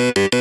you